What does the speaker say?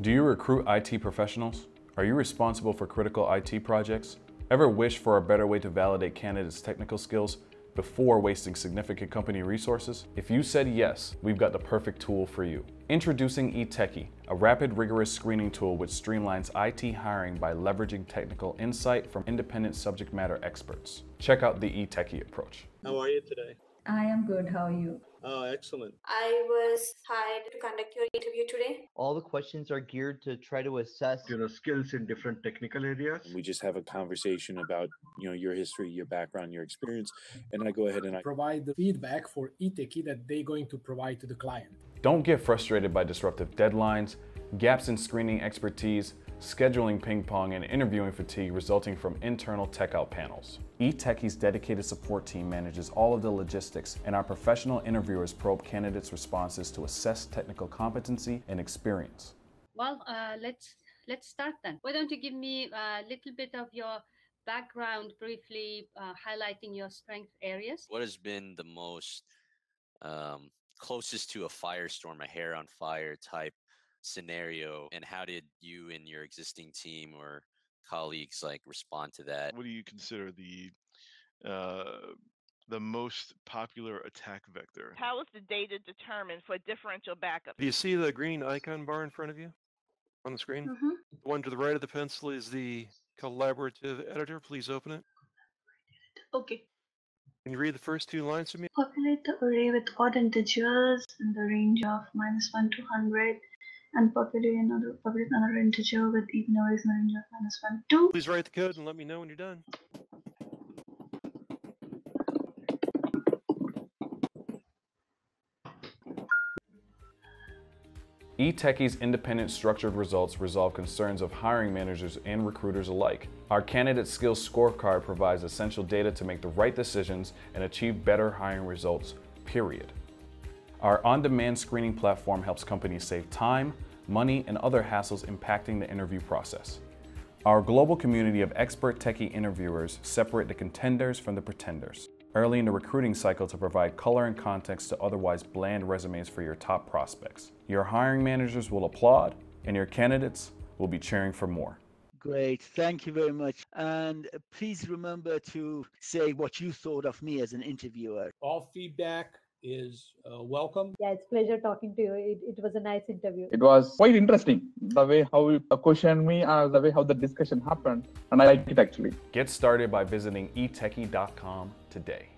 Do you recruit IT professionals? Are you responsible for critical IT projects? Ever wish for a better way to validate candidates' technical skills before wasting significant company resources? If you said yes, we've got the perfect tool for you. Introducing eTeki, a rapid, rigorous screening tool which streamlines IT hiring by leveraging technical insight from independent subject matter experts. Check out the eTeki approach. How are you today? I am good. How are you? Oh, excellent. I was hired to conduct your interview today. All the questions are geared to try to assess your know skills in different technical areas we just have a conversation about you know your history your background your experience and i go ahead and i provide the feedback for eTeki that they're going to provide to the client. Don't get frustrated by disruptive deadlines, gaps in screening expertise, scheduling ping pong, and interviewing fatigue resulting from internal tech out panels. eTeki's dedicated support team manages all of the logistics, and our professional interviewers probe candidates' responses to assess technical competency and experience. Well, uh, let's let's start then. Why don't you give me a little bit of your background, briefly uh, highlighting your strength areas? What has been the most um, closest to a firestorm, a hair on fire type scenario, and how did you and your existing team or colleagues like respond to that? What do you consider the uh, the most popular attack vector? How is the data determined for differential backup? Do you see the green icon bar in front of you on the screen? Mm-hmm. The one to the right of the pencil is the collaborative editor. Please open it. Okay. Can you read the first two lines to me? Populate the array with odd integers in the range of minus 1 to 100 and populate another, populate another integer with even arrays in the range of minus 1 to. Please write the code and let me know when you're done. eTeki's independent structured results resolve concerns of hiring managers and recruiters alike. Our candidate skills scorecard provides essential data to make the right decisions and achieve better hiring results, period. Our on-demand screening platform helps companies save time, money, and other hassles impacting the interview process. Our global community of expert techie interviewers separate the contenders from the pretenders early in the recruiting cycle to provide color and context to otherwise bland resumes for your top prospects. Your hiring managers will applaud, and your candidates will be cheering for more. Great, thank you very much. And please remember to say what you thought of me as an interviewer. All feedback is uh, welcome. Yeah, it's pleasure talking to you. It, it was a nice interview. It was quite interesting the way how you questioned me and the way how the discussion happened, and I liked it actually. Get started by visiting eteki.com today.